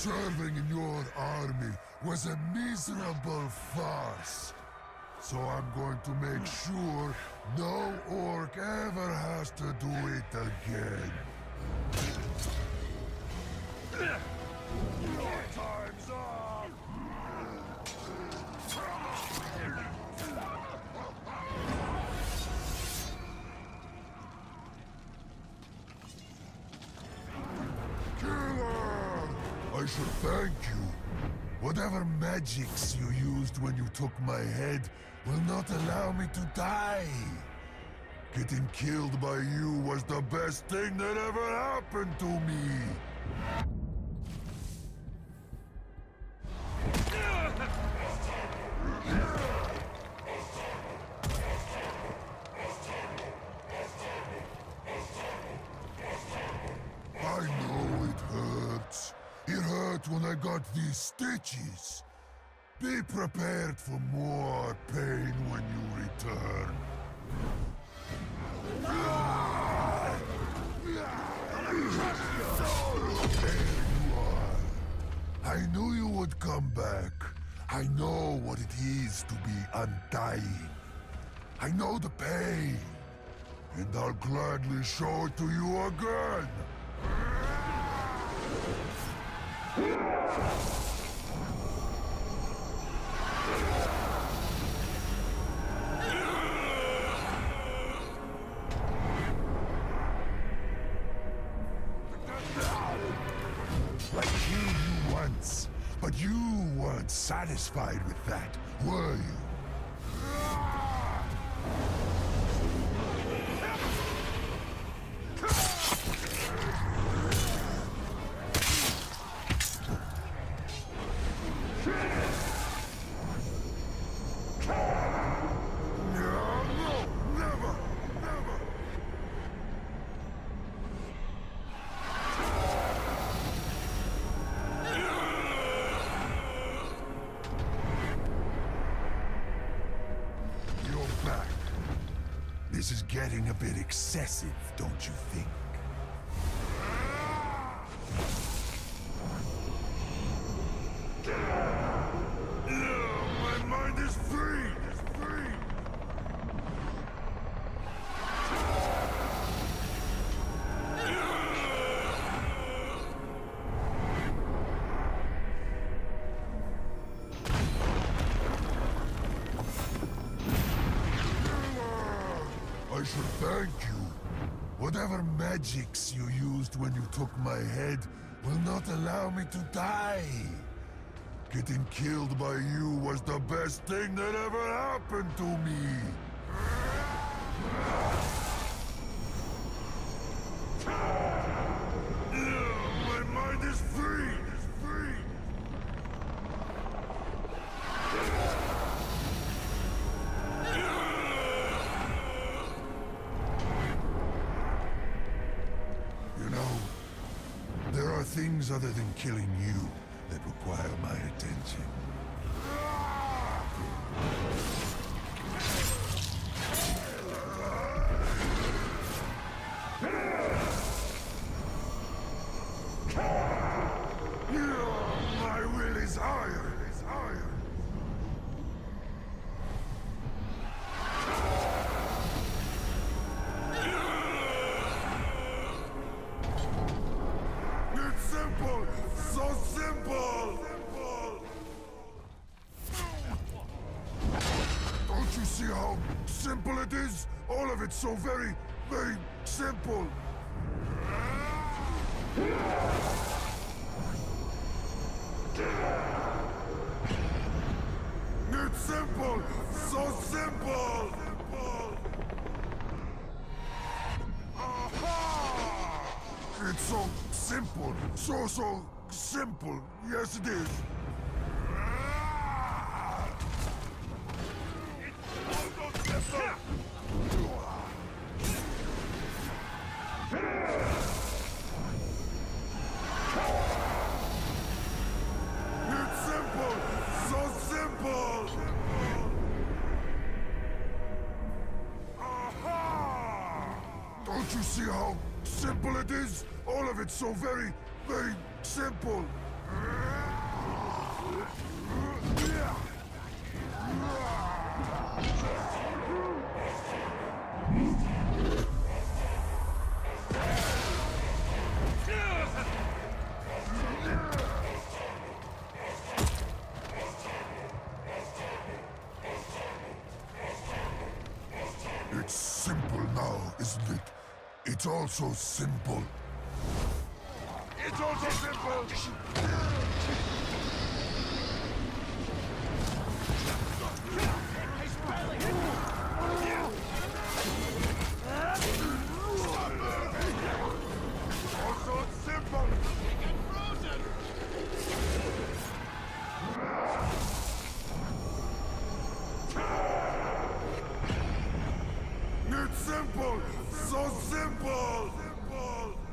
serving in your army was a miserable farce. So I'm going to make hmm. sure no orc ever has to do it again. Your time's up! Should thank you. Whatever magics you used when you took my head will not allow me to die. Getting killed by you was the best thing that ever happened to me. I got these stitches. Be prepared for more pain when you return. I knew you would come back. I know what it is to be undying. I know the pain. And I'll gladly show it to you again. Satisfied with that, were you? This is getting a bit excessive, don't you think? I should thank you. Whatever magics you used when you took my head will not allow me to die. Getting killed by you was the best thing that ever happened to me. There are things other than killing you that require my attention. See how simple it is? All of it's so very, very simple. It's simple! So simple! It's so simple. So, so simple. Yes, it is. Don't you see how simple it is? All of it's so very, very simple. It's all so simple. It's all so simple! simple, so simple. simple.